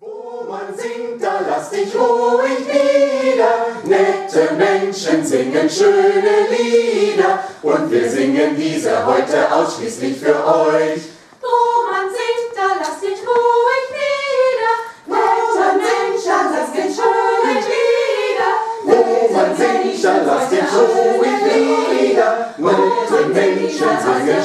Wo man singt, da lass dich ruhig nieder. Nette Menschen singen schöne Lieder. Und wir singen diese heute ausschließlich für euch. Wo man singt, da lass dich ruhig nieder. Nette Menschen singen schöne Lieder. Wo man singt, da lass dich ruhig nieder. Nette Menschen singen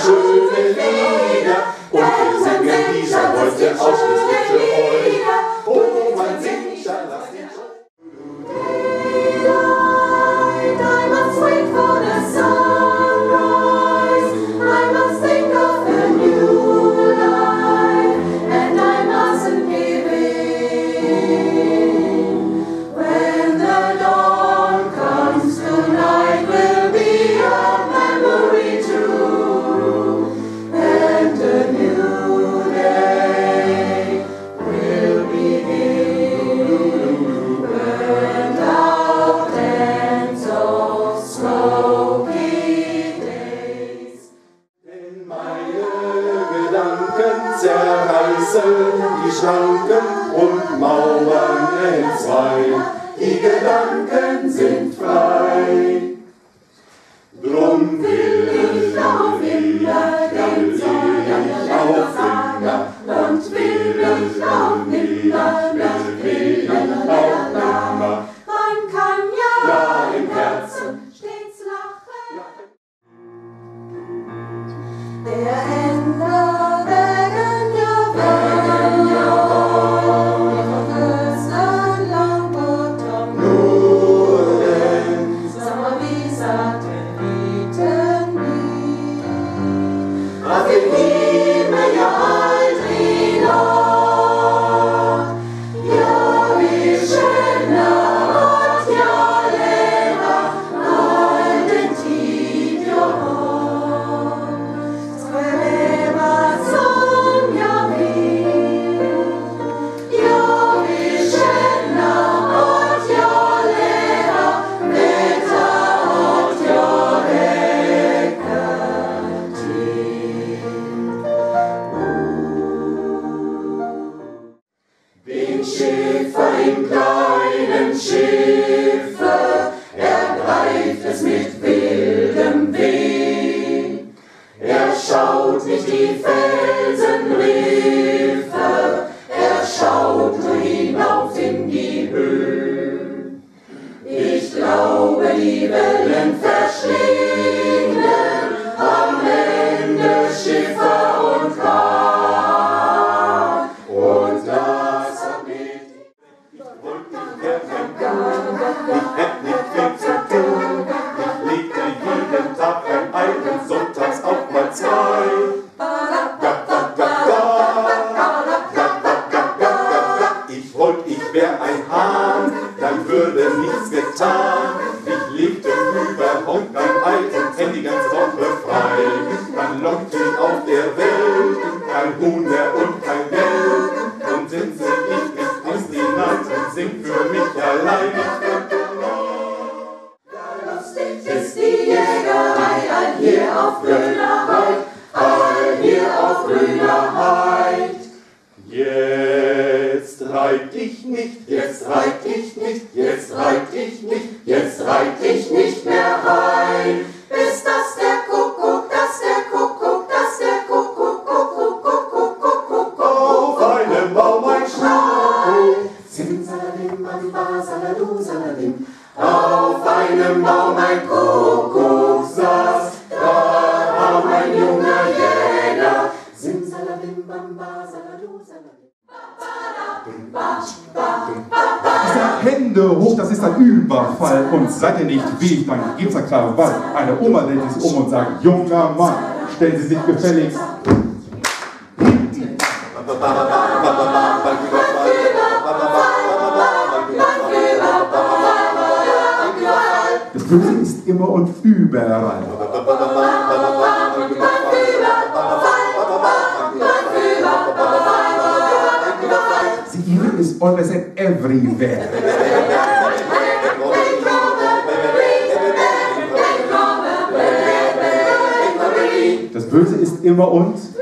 reit ich nicht, jetzt reit ich nicht, jetzt reit ich nicht, jetzt reit ich nicht. Ich sag Hände hoch, das ist ein Überfall. Und seid ihr nicht wie ich, dann gibt's klarer Krawall. Eine Oma dreht sich um und sagt, junger Mann, stellen Sie sich gefälligst. Das Böse ist immer und überall. is always and everywhere. Das Böse ist immer uns.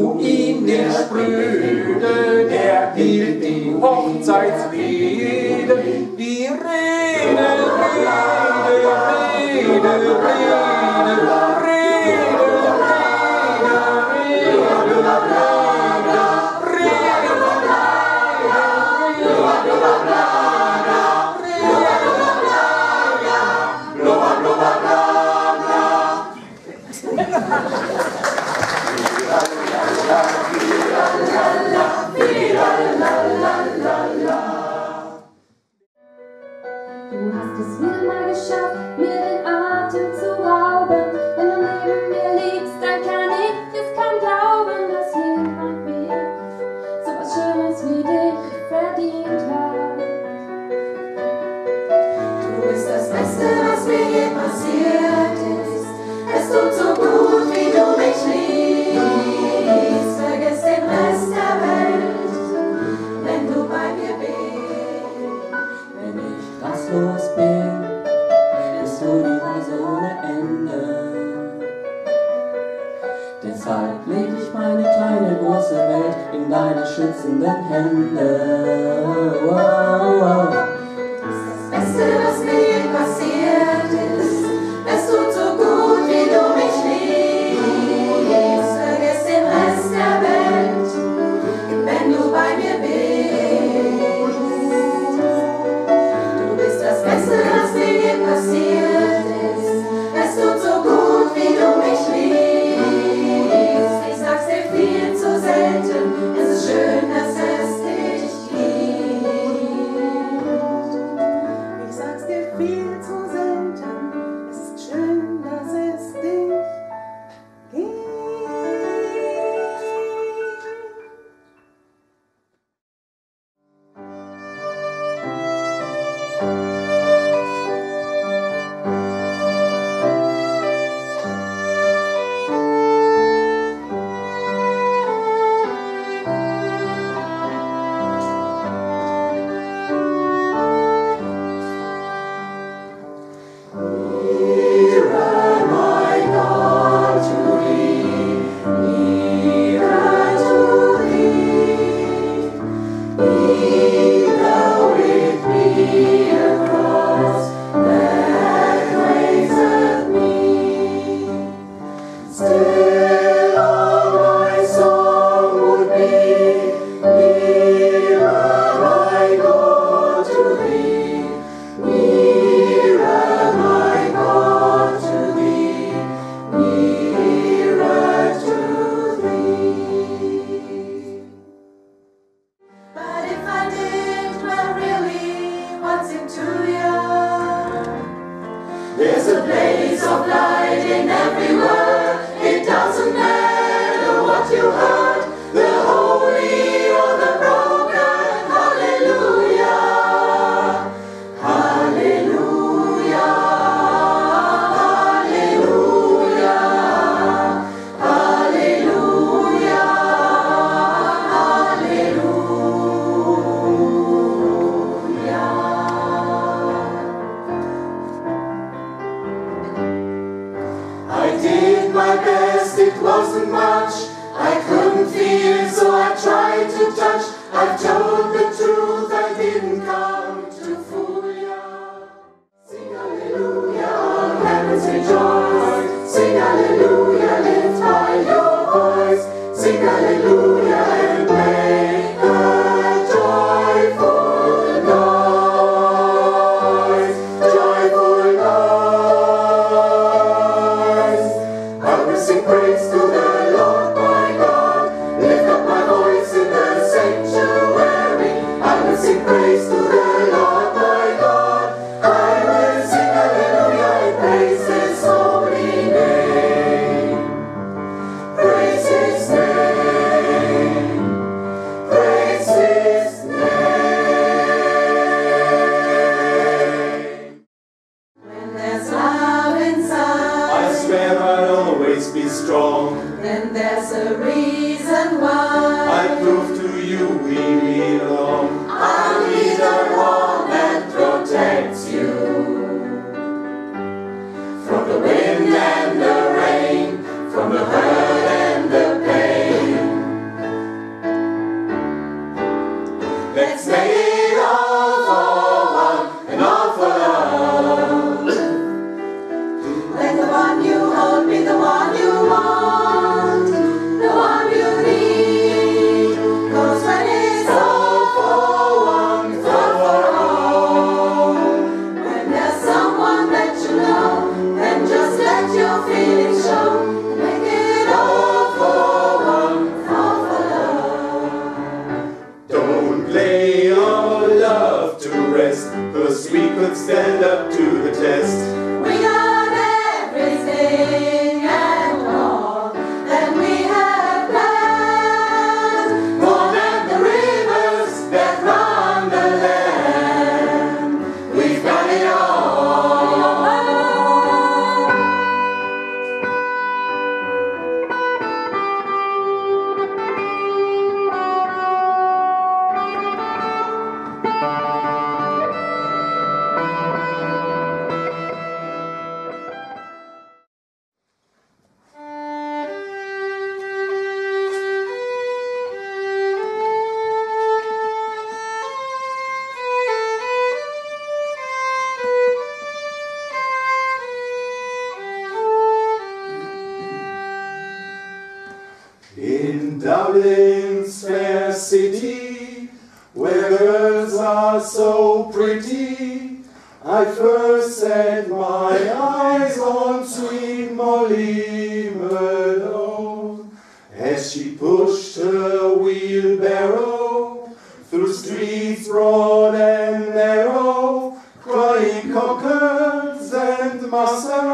zu ihm der Spröde, der hielt die Hochzeitsrede. Die Rede, Rede, Rede, Rede, Rede. Cause we Christus bin, ist Universum ohne Ende. Deshalb leg ich meine kleine große Welt in deine schützenden Hände. Oh, oh, oh. stand. I first set my eyes on sweet Molly Malone as she pushed her wheelbarrow through streets broad and narrow, crying cockles and mussels.